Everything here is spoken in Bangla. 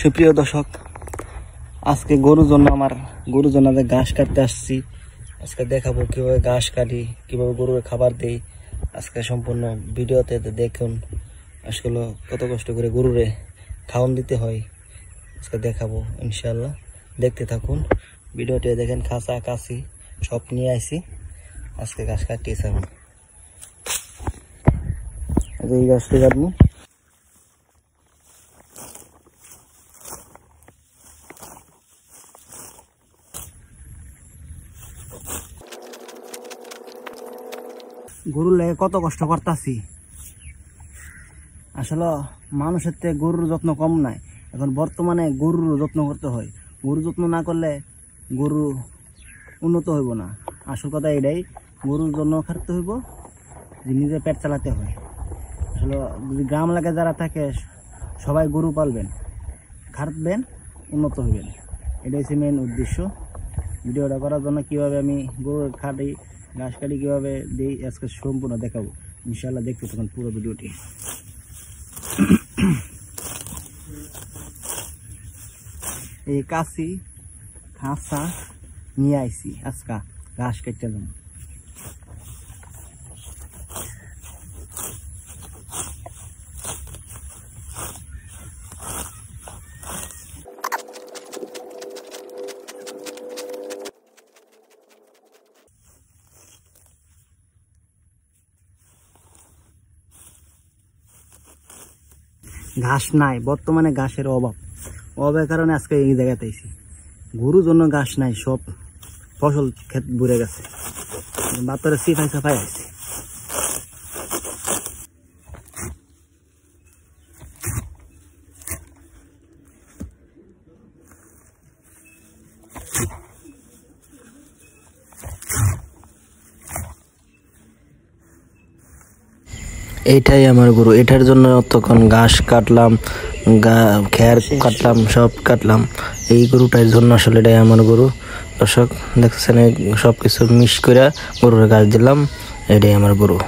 সুপ্রিয় দর্শক, আজকে গরুর জন্য আমার গরুর জন্য ঘাস কাটতে আসছি। আজকে দেখাবো কীভাবে ঘাস কাটি, কীভাবে গরুর খাবার দেই। আজকে সম্পূর্ণ ভিডিওতে দেখুন আসলে কত কষ্ট করে গরুরে খাওয়ান দিতে হয়। আজকে দেখাবো ইনশাল্লাহ দেখতে থাকুন, ভিডিওটি দেখেন খাসা কাশি, সব নিয়ে আইছি আজকে ঘাস কাটিয়েছি আমি। এই গাছটি কাটবো। গরুর লাগে কত কষ্ট করতেছি। আসলে মানুষের থেকে গরুর যত্ন কম নাই। এখন বর্তমানে গরুর যত্ন করতে হয়। গরুর যত্ন না করলে গরু উন্নত হইব না। আসল কথা এটাই, গরুর জন্য খাটতে হইব, যে নিজে পেট চালাতে হয়। আসলে যদি গ্রাম এলাকায় যারা থাকে, সবাই গরু পালবেন, খাটবেন, উন্নত হইবেন। এটাই হচ্ছে মেন উদ্দেশ্য। ভিডিওটা করার জন্য কীভাবে আমি গরু খাটি ঘাস কাটি কীভাবে দিই, আজকে সম্পূর্ণ দেখাবো। ইনশাল্লাহ দেখতে থাকুন পুরো ভিডিওটি। এই কাশি, খাঁসা নিয়ে আইসি আজকা, ঘাস কেটে ঘাস নাই, বর্তমানে ঘাসের অভাব। অভাবের কারণে আজকে এই জায়গাতে আইছি। গরুর জন্য ঘাস নাই, সব ফসল ক্ষেত বুড়ে গেছে। বাতরে সিফাই সাফাই আছে এইটাই আমার গরু। এটার জন্য তখন ঘাস কাটলাম গা- খ্যার কাটলাম সব কাটলাম। এই গরুটার জন্য আসলে এটাই আমার গরু। দর্শক দেখছেন সব কিছু মিস করে গরুর গাছ দিলাম এটাই আমার গরু।